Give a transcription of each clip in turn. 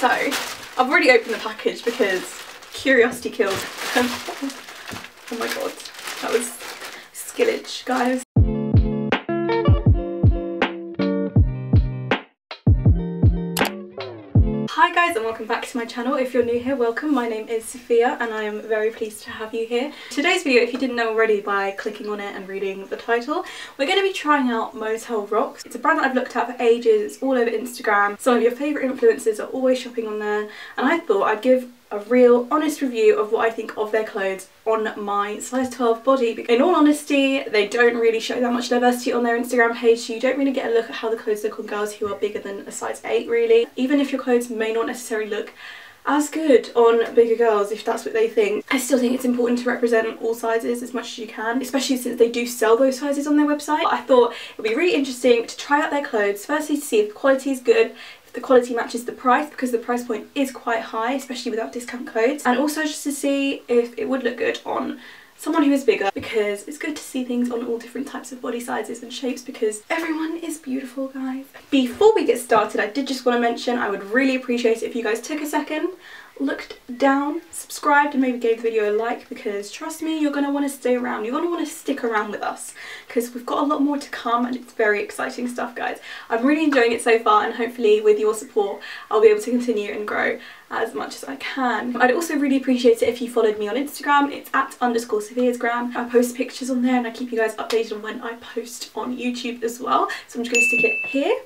so I've already opened the package because curiosity killed. oh my god, that was skillage, guys. Hi guys welcome back to my channel. If you're new here, welcome. My name is Sophia and I am very pleased to have you here. Today's video, if you didn't know already by clicking on it and reading the title, we're going to be trying out Motel Rocks. It's a brand that I've looked at for ages, it's all over Instagram. Some of your favourite influencers are always shopping on there and I thought I'd give a real honest review of what I think of their clothes on my size 12 body. In all honesty, they don't really show that much diversity on their Instagram page, so you don't really get a look at how the clothes look on girls who are bigger than a size 8 really. Even if your clothes may not necessarily look as good on bigger girls if that's what they think. I still think it's important to represent all sizes as much as you can, especially since they do sell those sizes on their website. I thought it would be really interesting to try out their clothes, firstly to see if the quality is good, if the quality matches the price because the price point is quite high especially without discount codes and also just to see if it would look good on someone who is bigger because it's good to see things on all different types of body sizes and shapes because everyone is beautiful guys. Before we get started I did just want to mention I would really appreciate it if you guys took a second looked down, subscribed and maybe gave the video a like because trust me you're going to want to stay around, you're going to want to stick around with us because we've got a lot more to come and it's very exciting stuff guys. I'm really enjoying it so far and hopefully with your support I'll be able to continue and grow as much as I can. I'd also really appreciate it if you followed me on Instagram, it's at underscore Sophia's. I post pictures on there and I keep you guys updated on when I post on YouTube as well so I'm just going to stick it here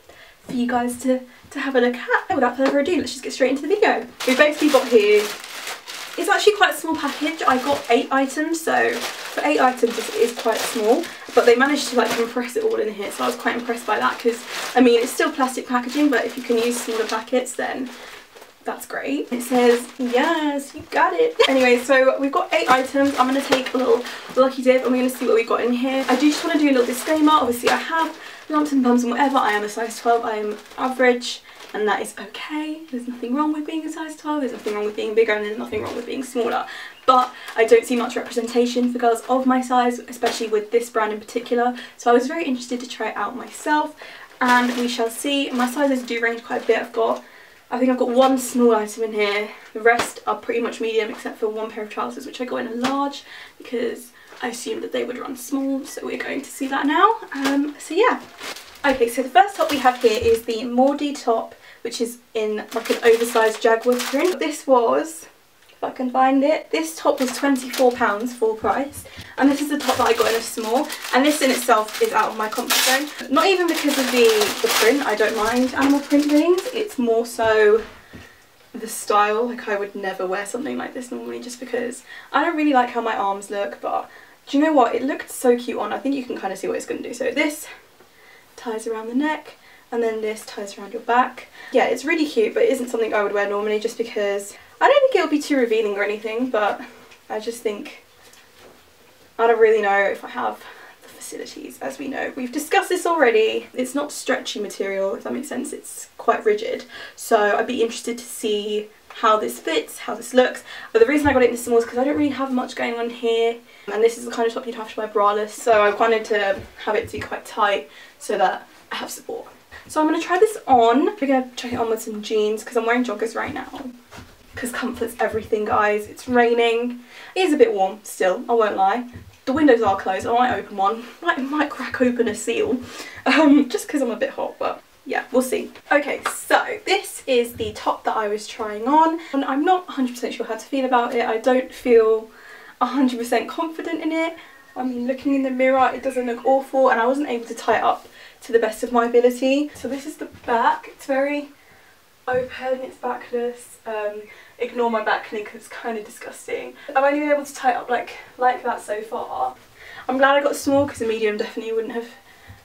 for you guys to, to have a look at. Without further ado, let's just get straight into the video. We basically got here, it's actually quite a small package. I got eight items, so for eight items it is quite small, but they managed to like compress it all in here, so I was quite impressed by that because, I mean, it's still plastic packaging, but if you can use smaller packets, then that's great. It says, yes, you got it. Anyway, so we've got eight items. I'm going to take a little lucky dip and we're going to see what we've got in here. I do just want to do a little disclaimer. Obviously, I have lumps and bumps and whatever. I am a size 12. I am average and that is okay. There's nothing wrong with being a size 12. There's nothing wrong with being bigger and there's nothing wrong with being smaller. But I don't see much representation for girls of my size, especially with this brand in particular. So I was very interested to try it out myself and we shall see. My sizes do range quite a bit. I've got I think I've got one small item in here. The rest are pretty much medium except for one pair of trousers which I got in a large because I assumed that they would run small so we're going to see that now. Um, so yeah. Okay so the first top we have here is the Maudy top which is in like an oversized jaguar print. This was if I can find it. This top was £24 full price and this is the top that I got in a small and this in itself is out of my comfort zone. Not even because of the, the print, I don't mind animal print things, it's more so the style, like I would never wear something like this normally just because I don't really like how my arms look but do you know what, it looked so cute on, I think you can kind of see what it's going to do. So this ties around the neck and then this ties around your back. Yeah, it's really cute but it isn't something I would wear normally just because I don't think it'll be too revealing or anything, but I just think, I don't really know if I have the facilities, as we know. We've discussed this already. It's not stretchy material, if that makes sense. It's quite rigid. So I'd be interested to see how this fits, how this looks. But the reason I got it in small is because I don't really have much going on here. And this is the kind of top you'd have to wear braless. So I wanted to have it to be quite tight so that I have support. So I'm going to try this on. We're going to check it on with some jeans because I'm wearing joggers right now because comfort's everything guys. It's raining. It is a bit warm still, I won't lie. The windows are closed, I might open one. Might, might crack open a seal. Um, just because I'm a bit hot, but yeah, we'll see. Okay, so this is the top that I was trying on. And I'm not 100% sure how to feel about it. I don't feel 100% confident in it. I mean, looking in the mirror, it doesn't look awful and I wasn't able to tie it up to the best of my ability. So this is the back. It's very open, it's backless. Um, ignore my back because it's kind of disgusting. I've only been able to tie it up like, like that so far. I'm glad I got small because a medium definitely wouldn't have,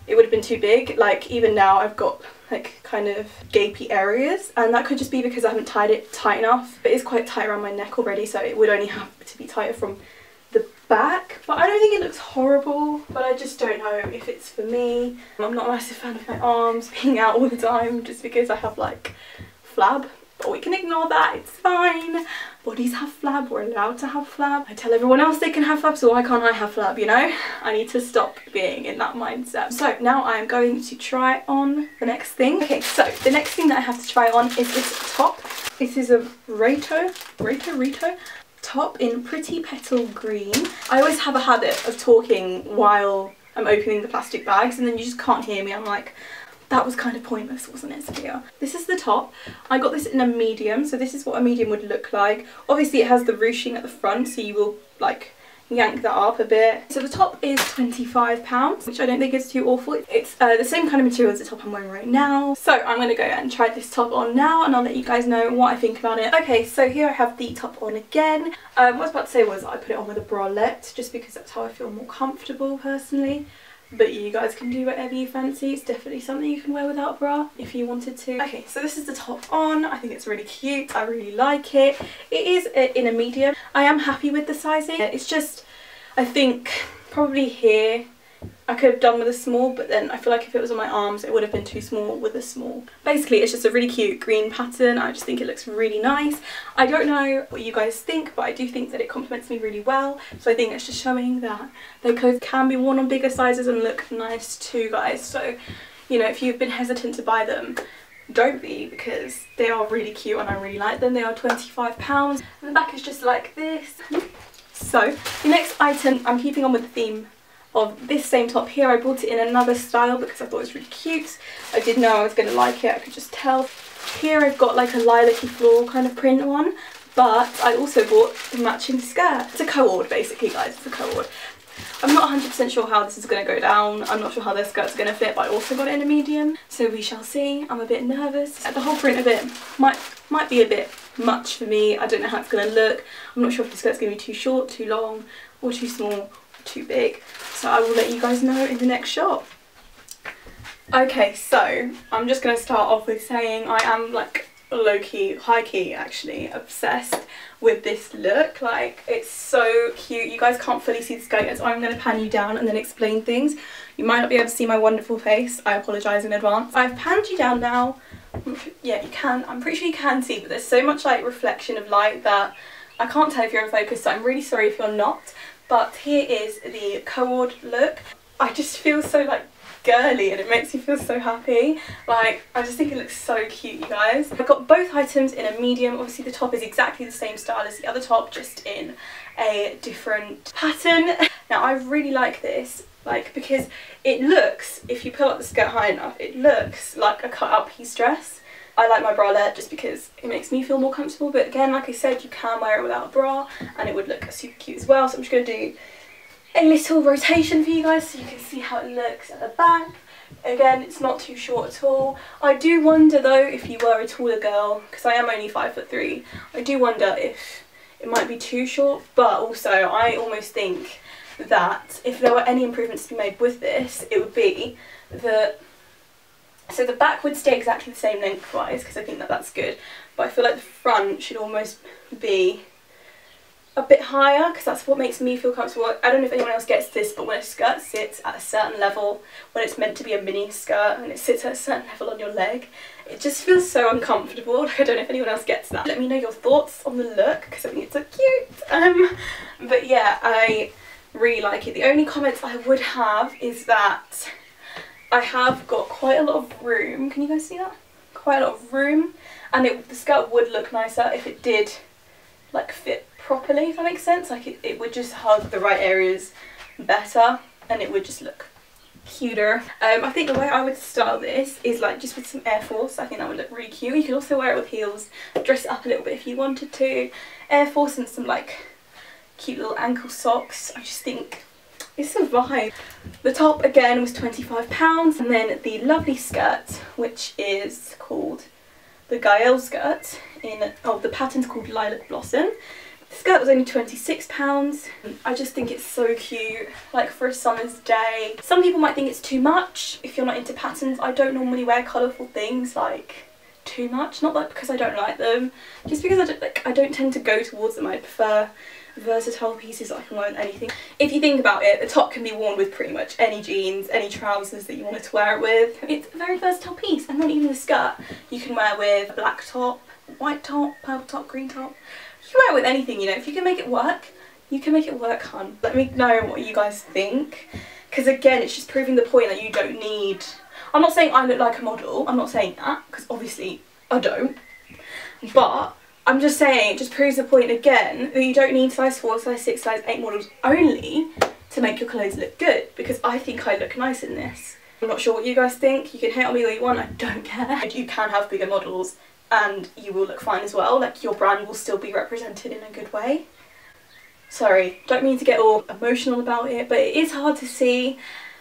it would have been too big. Like even now I've got like kind of gapy areas and that could just be because I haven't tied it tight enough. But It is quite tight around my neck already so it would only have to be tighter from the back but I don't think it looks horrible but I just don't know if it's for me. I'm not a massive fan of my arms being out all the time just because I have like flab but we can ignore that, it's fine. Bodies have flab, we're allowed to have flab. I tell everyone else they can have flab, so why can't I have flab, you know? I need to stop being in that mindset. So now I'm going to try on the next thing. Okay, so the next thing that I have to try on is this top. This is a Rato, Rato, Rito top in Pretty Petal Green. I always have a habit of talking while I'm opening the plastic bags and then you just can't hear me. I'm like, that was kind of pointless, wasn't it, Sophia? This is the top. I got this in a medium, so this is what a medium would look like. Obviously it has the ruching at the front, so you will like yank that up a bit. So the top is £25, which I don't think is too awful. It's uh, the same kind of material as the top I'm wearing right now. So I'm going to go and try this top on now and I'll let you guys know what I think about it. Okay, so here I have the top on again. Um, what I was about to say was I put it on with a bralette just because that's how I feel more comfortable personally but you guys can do whatever you fancy. It's definitely something you can wear without a bra if you wanted to. Okay, so this is the top on. I think it's really cute. I really like it. It is uh, in a medium. I am happy with the sizing. It's just, I think probably here I could have done with a small but then I feel like if it was on my arms it would have been too small with a small. Basically it's just a really cute green pattern. I just think it looks really nice. I don't know what you guys think but I do think that it complements me really well. So I think it's just showing that their clothes can be worn on bigger sizes and look nice too guys. So you know if you've been hesitant to buy them don't be because they are really cute and I really like them. They are £25 and the back is just like this. So the next item, I'm keeping on with the theme of this same top here. I bought it in another style because I thought it was really cute. I did know I was going to like it, I could just tell. Here I've got like a lilac-y floral kind of print one, but I also bought the matching skirt. It's a co-ord basically guys, it's a co-ord. I'm not 100% sure how this is going to go down. I'm not sure how their skirt's going to fit, but I also got it in a medium. So we shall see. I'm a bit nervous. The whole print of it might, might be a bit much for me. I don't know how it's going to look. I'm not sure if the skirt's going to be too short, too long, or too small, too big. So I will let you guys know in the next shot. Okay, so I'm just going to start off with saying I am like low-key, high-key actually, obsessed with this look. Like, it's so cute. You guys can't fully see the skirt so I'm going to pan you down and then explain things. You might not be able to see my wonderful face. I apologise in advance. I've panned you down now. Yeah, you can. I'm pretty sure you can see, but there's so much like reflection of light that I can't tell if you're in focus, so I'm really sorry if you're not. But here is the co-ord look. I just feel so like girly and it makes me feel so happy. Like, I just think it looks so cute, you guys. I've got both items in a medium. Obviously, the top is exactly the same style as the other top, just in a different pattern. Now, I really like this, like, because it looks, if you pull up the skirt high enough, it looks like a cut-out piece dress. I like my bralette just because it makes me feel more comfortable but again like I said you can wear it without a bra and it would look super cute as well so I'm just going to do a little rotation for you guys so you can see how it looks at the back. Again, it's not too short at all. I do wonder though if you were a taller girl, because I am only five foot three, I do wonder if it might be too short, but also I almost think that if there were any improvements to be made with this, it would be that so the back would stay exactly the same lengthwise because I think that that's good, but I feel like the front should almost be a bit higher because that's what makes me feel comfortable. I don't know if anyone else gets this but when a skirt sits at a certain level, when it's meant to be a mini skirt and it sits at a certain level on your leg, it just feels so uncomfortable. I don't know if anyone else gets that. Let me know your thoughts on the look because I think it's so cute. Um, but yeah, I really like it. The only comments I would have is that I have got quite a lot of room. Can you guys see that? Quite a lot of room and it, the skirt would look nicer if it did like fit properly, if that makes sense. Like it, it would just hug the right areas better and it would just look cuter. Um, I think the way I would style this is like just with some Air Force. I think that would look really cute. You could also wear it with heels, dress it up a little bit if you wanted to. Air Force and some like cute little ankle socks. I just think it's a vibe. The top again was £25 and then the lovely skirt which is called the Gaele skirt in, oh the pattern's called Lilac Blossom the skirt was only £26. I just think it's so cute, like for a summer's day. Some people might think it's too much if you're not into patterns. I don't normally wear colourful things like too much. Not that because I don't like them, just because I don't, like, I don't tend to go towards them. I prefer versatile pieces that I can wear with anything. If you think about it, the top can be worn with pretty much any jeans, any trousers that you wanted to wear it with. It's a very versatile piece and not even the skirt. You can wear with black top, white top, purple top, green top. You can wear it with anything, you know. If you can make it work, you can make it work, hun. Let me know what you guys think. Because again, it's just proving the point that you don't need... I'm not saying I look like a model. I'm not saying that, because obviously I don't. But I'm just saying, it just proves the point again that you don't need size 4, size 6, size 8 models only to make your clothes look good because I think I look nice in this. I'm not sure what you guys think, you can hate on me all you want, I don't care. You can have bigger models and you will look fine as well, like your brand will still be represented in a good way. Sorry, don't mean to get all emotional about it, but it is hard to see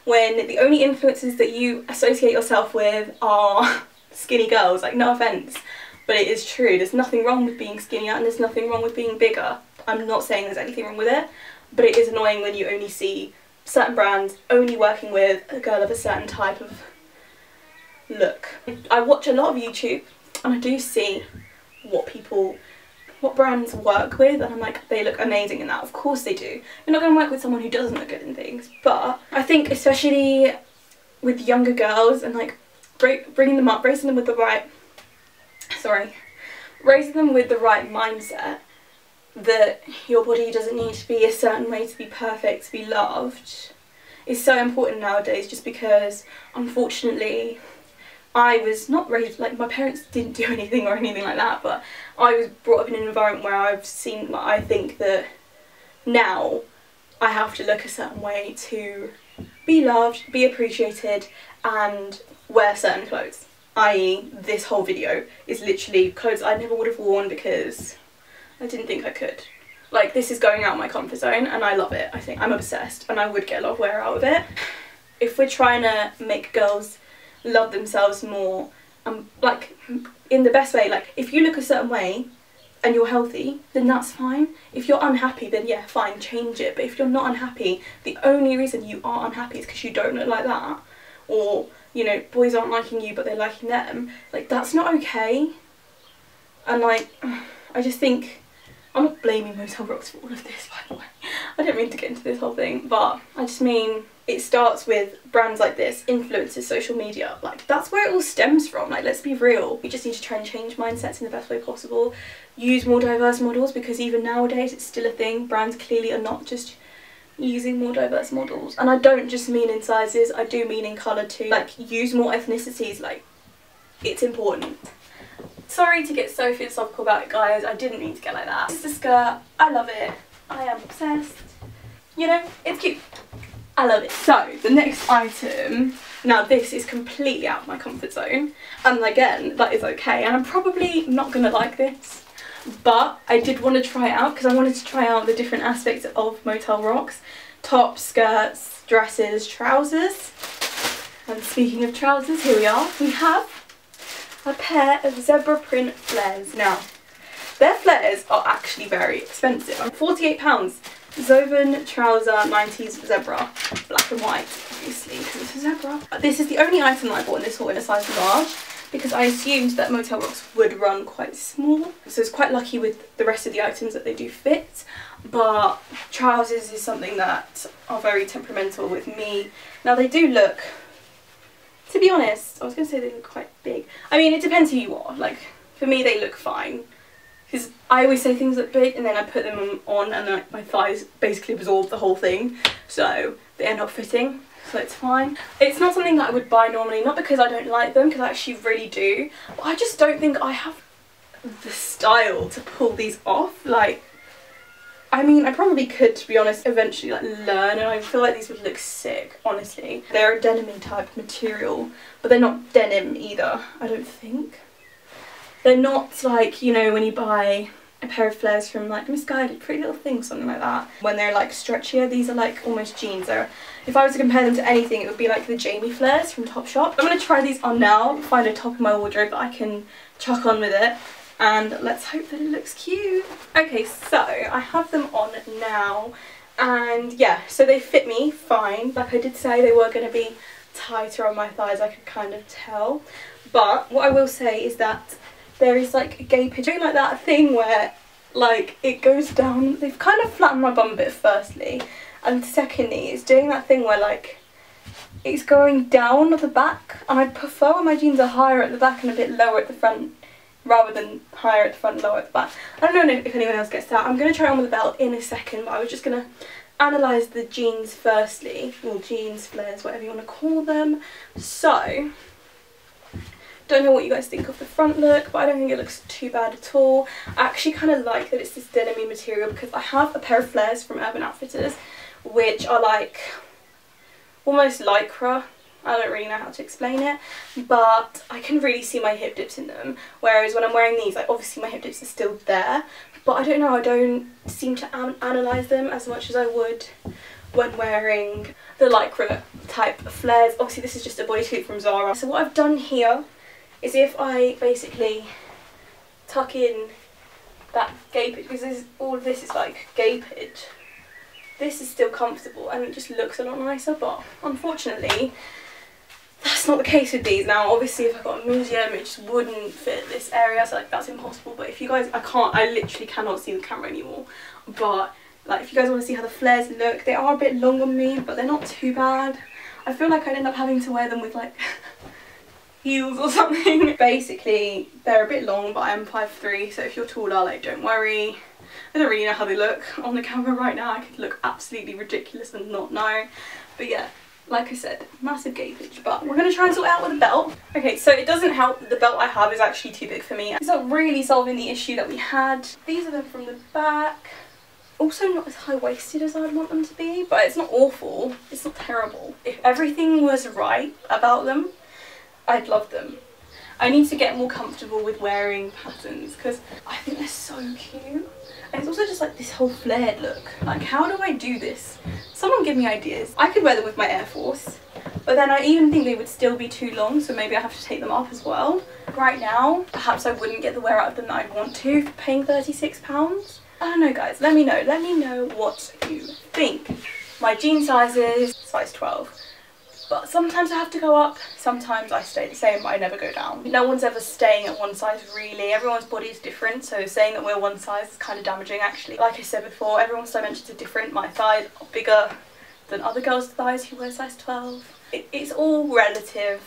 when the only influences that you associate yourself with are skinny girls, like no offence, but it is true, there's nothing wrong with being skinnier and there's nothing wrong with being bigger. I'm not saying there's anything wrong with it, but it is annoying when you only see certain brands only working with a girl of a certain type of look. I watch a lot of YouTube and I do see what people what brands work with and I'm like they look amazing in that. Of course they do. You're not going to work with someone who doesn't look good in things. But I think especially with younger girls and like bringing them up raising them with the right sorry raising them with the right mindset that your body doesn't need to be a certain way to be perfect, to be loved, is so important nowadays just because unfortunately I was not raised, like my parents didn't do anything or anything like that, but I was brought up in an environment where I've seen, I think that now I have to look a certain way to be loved, be appreciated and wear certain clothes. I.e. this whole video is literally clothes I never would have worn because I didn't think I could. Like this is going out my comfort zone and I love it. I think I'm obsessed and I would get a lot of wear out of it. If we're trying to make girls love themselves more, and like in the best way, like if you look a certain way and you're healthy, then that's fine. If you're unhappy, then yeah, fine, change it. But if you're not unhappy, the only reason you are unhappy is because you don't look like that, or you know, boys aren't liking you but they're liking them. Like that's not okay. And like, I just think I'm not blaming Motel Rocks for all of this, by the way. I don't mean to get into this whole thing, but I just mean it starts with brands like this, influencers, social media. Like, that's where it all stems from. Like, let's be real. We just need to try and change mindsets in the best way possible. Use more diverse models because even nowadays it's still a thing. Brands clearly are not just using more diverse models. And I don't just mean in sizes, I do mean in colour too. Like, use more ethnicities. Like, it's important. Sorry to get so philosophical about it guys, I didn't mean to get like that. This is the skirt, I love it, I am obsessed. You know, it's cute. I love it. So, the next item, now this is completely out of my comfort zone, and again, that is okay, and I'm probably not going to like this, but I did want to try it out because I wanted to try out the different aspects of Motel Rocks. Tops, skirts, dresses, trousers. And speaking of trousers, here we are. We have a pair of zebra print flares. Now, their flares are actually very expensive. £48. Zoven trouser 90s zebra, black and white, obviously, because it's a zebra. This is the only item that I bought in this haul in a size large because I assumed that Motel Rocks would run quite small. So it's quite lucky with the rest of the items that they do fit. But trousers is something that are very temperamental with me. Now they do look to be honest, I was going to say they look quite big. I mean, it depends who you are. Like, for me, they look fine. Because I always say things look big and then I put them on and like, my thighs basically absorb the whole thing. So they end up fitting. So it's fine. It's not something that I would buy normally. Not because I don't like them, because I actually really do. But I just don't think I have the style to pull these off. Like, I mean, I probably could, to be honest, eventually like learn, and I feel like these would look sick, honestly. They're a denim type material, but they're not denim either, I don't think. They're not like, you know, when you buy a pair of flares from like Missguided, Pretty Little Thing, something like that. When they're like stretchier, these are like almost jeans. They're, if I was to compare them to anything, it would be like the Jamie flares from Topshop. I'm going to try these on now, find a top of my wardrobe that I can chuck on with it and let's hope that it looks cute. Okay, so I have them on now and yeah, so they fit me fine. Like I did say, they were going to be tighter on my thighs, I could kind of tell. But what I will say is that there is like a gapage, doing like that thing where like it goes down, they've kind of flattened my bum a bit firstly, and secondly it's doing that thing where like it's going down at the back and I prefer when my jeans are higher at the back and a bit lower at the front rather than higher at the front, lower at the back. I don't know if anyone else gets that. I'm going to try on with the belt in a second, but I was just going to analyse the jeans firstly, or jeans, flares, whatever you want to call them. So, Don't know what you guys think of the front look, but I don't think it looks too bad at all. I actually kind of like that it's this denim material because I have a pair of flares from Urban Outfitters, which are like almost lycra. I don't really know how to explain it, but I can really see my hip dips in them. Whereas when I'm wearing these, like obviously my hip dips are still there, but I don't know, I don't seem to an analyse them as much as I would when wearing the lycra type flares. Obviously this is just a bodysuit from Zara. So what I've done here is if I basically tuck in that gapage, because this, all of this is like gapage, this is still comfortable and it just looks a lot nicer but unfortunately that's not the case with these. Now obviously if I got a museum, it just wouldn't fit this area so like that's impossible but if you guys, I can't, I literally cannot see the camera anymore but like if you guys want to see how the flares look, they are a bit long on me but they're not too bad. I feel like I'd end up having to wear them with like heels or something. Basically they're a bit long but I'm 5'3", so if you're taller like don't worry. I don't really know how they look on the camera right now. I could look absolutely ridiculous and not know. But yeah, like I said, massive gapage, but we're going to try and sort it out with a belt. Okay, so it doesn't help that the belt I have is actually too big for me. It's not really solving the issue that we had. These are them from the back. Also not as high-waisted as I'd want them to be, but it's not awful. It's not terrible. If everything was right about them, I'd love them. I need to get more comfortable with wearing patterns because I think they're so cute. And it's also just like this whole flared look. Like how do I do this? Someone give me ideas. I could wear them with my Air Force. But then I even think they would still be too long so maybe I have to take them off as well. Right now, perhaps I wouldn't get the wear out of them that I'd want to for paying £36. I don't know guys, let me know. Let me know what you think. My jean size is size 12. But sometimes I have to go up, sometimes I stay the same but I never go down. No one's ever staying at one size really, everyone's body is different so saying that we're one size is kind of damaging actually. Like I said before, everyone's dimensions are different, my thighs are bigger than other girls' thighs who wear size 12. It, it's all relative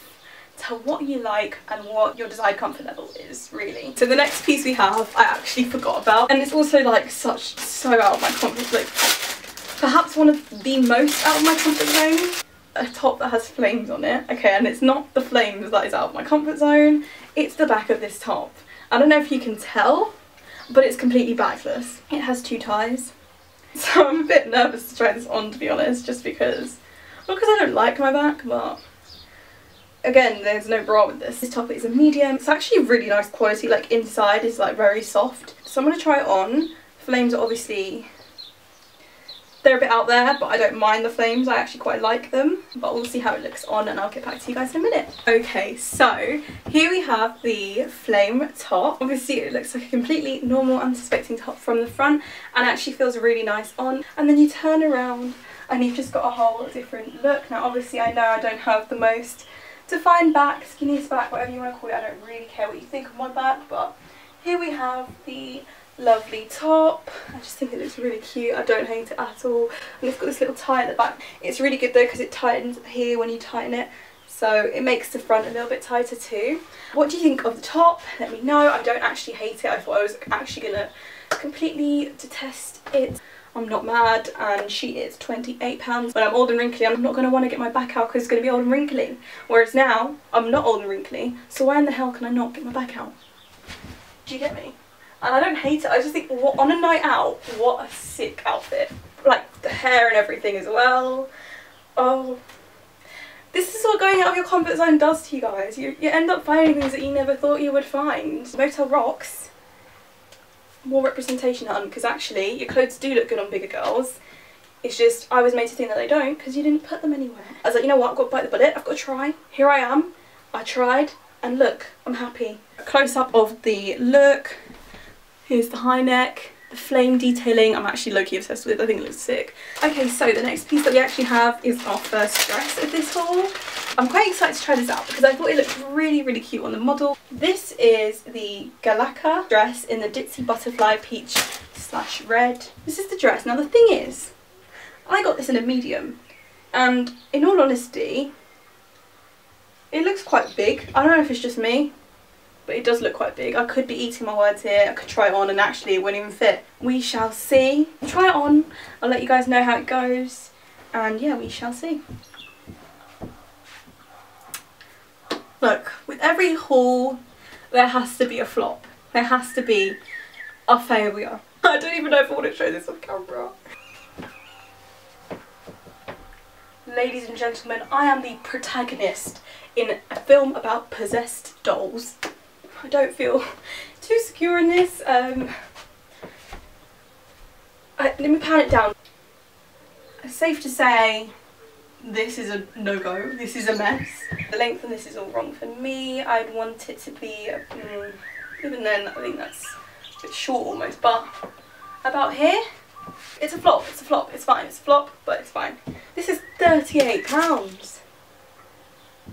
to what you like and what your desired comfort level is really. So the next piece we have I actually forgot about and it's also like such so out of my comfort like perhaps one of the most out of my comfort zone a top that has flames on it. Okay, and it's not the flames that is out of my comfort zone, it's the back of this top. I don't know if you can tell, but it's completely backless. It has two ties. So I'm a bit nervous to try this on to be honest, just because, not because I don't like my back, but again, there's no bra with this. This top is a medium. It's actually really nice quality, like inside is like very soft. So I'm going to try it on. Flames are obviously they're a bit out there, but I don't mind the flames. I actually quite like them. But we'll see how it looks on and I'll get back to you guys in a minute. Okay, so here we have the flame top. Obviously it looks like a completely normal, unsuspecting top from the front and actually feels really nice on. And then you turn around and you've just got a whole different look. Now obviously I know I don't have the most defined back, skinniest back, whatever you want to call it. I don't really care what you think of my back, but here we have the lovely top. I just think it looks really cute. I don't hate it at all. And it's got this little tie at the back. It's really good though because it tightens here when you tighten it. So it makes the front a little bit tighter too. What do you think of the top? Let me know. I don't actually hate it. I thought I was actually going to completely detest it. I'm not mad and she is £28. When I'm old and wrinkly I'm not going to want to get my back out because it's going to be old and wrinkly. Whereas now I'm not old and wrinkly so why in the hell can I not get my back out? Do you get me? And I don't hate it. I just think what, on a night out, what a sick outfit. Like the hair and everything as well. Oh, this is what going out of your comfort zone does to you guys. You, you end up finding things that you never thought you would find. Motel Rocks, more representation hun, because actually your clothes do look good on bigger girls. It's just, I was made to think that they don't because you didn't put them anywhere. I was like, you know what, I've got to bite the bullet, I've got to try. Here I am, I tried, and look, I'm happy. A close up of the look, Here's the high neck, the flame detailing I'm actually low-key obsessed with, I think it looks sick. Okay, so the next piece that we actually have is our first dress of this haul. I'm quite excited to try this out because I thought it looked really, really cute on the model. This is the Galaca dress in the Ditsy Butterfly Peach slash red. This is the dress. Now the thing is, I got this in a medium and in all honesty, it looks quite big. I don't know if it's just me, but it does look quite big. I could be eating my words here, I could try it on and actually it wouldn't even fit. We shall see. Try it on, I'll let you guys know how it goes and yeah, we shall see. Look, with every haul, there has to be a flop. There has to be a failure. I don't even know if I want to show this on camera. Ladies and gentlemen, I am the protagonist in a film about possessed dolls. I don't feel too secure in this. Um, I, let me pan it down. It's safe to say this is a no-go, this is a mess. The length of this is all wrong for me. I'd want it to be, um, even then I think that's a bit short almost, but about here, it's a flop, it's a flop, it's fine, it's a flop, but it's fine. This is £38.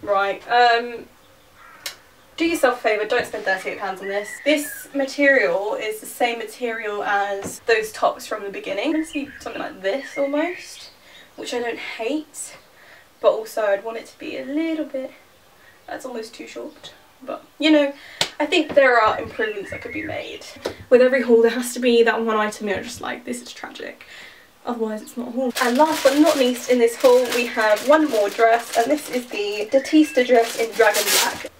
Right, um, do yourself a favour, don't spend £38 on this. This material is the same material as those tops from the beginning. It's see something like this almost, which I don't hate, but also I'd want it to be a little bit, that's almost too short. But, you know, I think there are improvements that could be made. With every haul there has to be that one item you're just like, this is tragic. Otherwise it's not a haul. And last but not least in this haul we have one more dress and this is the Datista dress in Dragon Black.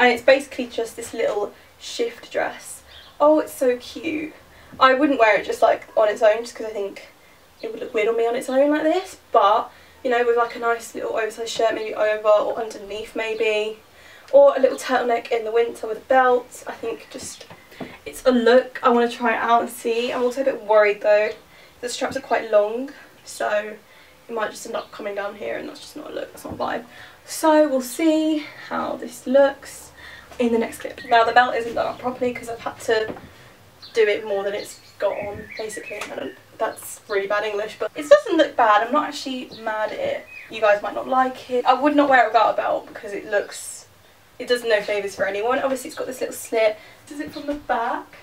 And it's basically just this little shift dress. Oh it's so cute. I wouldn't wear it just like on its own just because I think it would look weird on me on its own like this. But you know with like a nice little oversized shirt maybe over or underneath maybe or a little turtleneck in the winter with a belt. I think just it's a look I want to try it out and see. I'm also a bit worried though. The straps are quite long so it might just end up coming down here and that's just not a look, that's not a vibe. So we'll see how this looks in the next clip. Now the belt isn't done up properly because I've had to do it more than it's got on basically. that's really bad English but it doesn't look bad. I'm not actually mad at it. You guys might not like it. I would not wear it without a belt because it looks it does no favours for anyone. Obviously it's got this little slit. Does it from the back?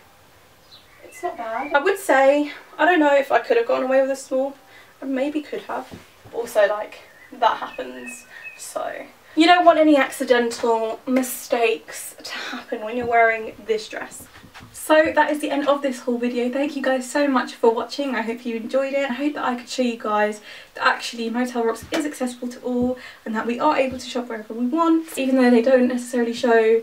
It's not bad. I would say, I don't know if I could have gone away with a small. I maybe could have. Also like, that happens. So, you don't want any accidental mistakes to happen when you're wearing this dress. So that is the end of this whole video. Thank you guys so much for watching. I hope you enjoyed it. I hope that I could show you guys that actually Motel Rocks is accessible to all and that we are able to shop wherever we want. Even though they don't necessarily show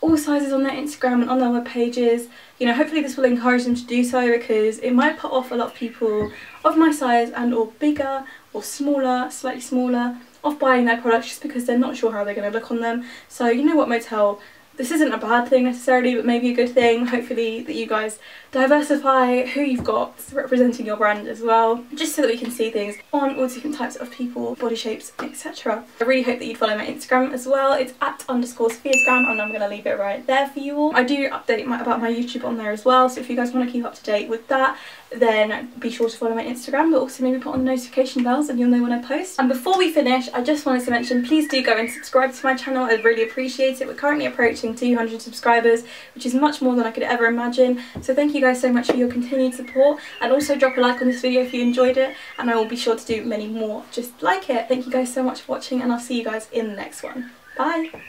all sizes on their Instagram and on their web pages. You know, hopefully this will encourage them to do so because it might put off a lot of people of my size and or bigger or smaller, slightly smaller, off buying their products just because they're not sure how they're going to look on them. So you know what Motel? This isn't a bad thing necessarily but maybe a good thing. Hopefully that you guys diversify who you've got representing your brand as well just so that we can see things on all different types of people body shapes etc i really hope that you'd follow my instagram as well. It's at underscore sophiasgram and i'm going to leave it right there for you all. I do update my, about my youtube on there as well so if you guys want to keep up to date with that then be sure to follow my Instagram but also maybe put on the notification bells and you'll know when I post. And before we finish I just wanted to mention please do go and subscribe to my channel I'd really appreciate it. We're currently approaching 200 subscribers which is much more than I could ever imagine so thank you guys so much for your continued support and also drop a like on this video if you enjoyed it and I will be sure to do many more just like it. Thank you guys so much for watching and I'll see you guys in the next one. Bye!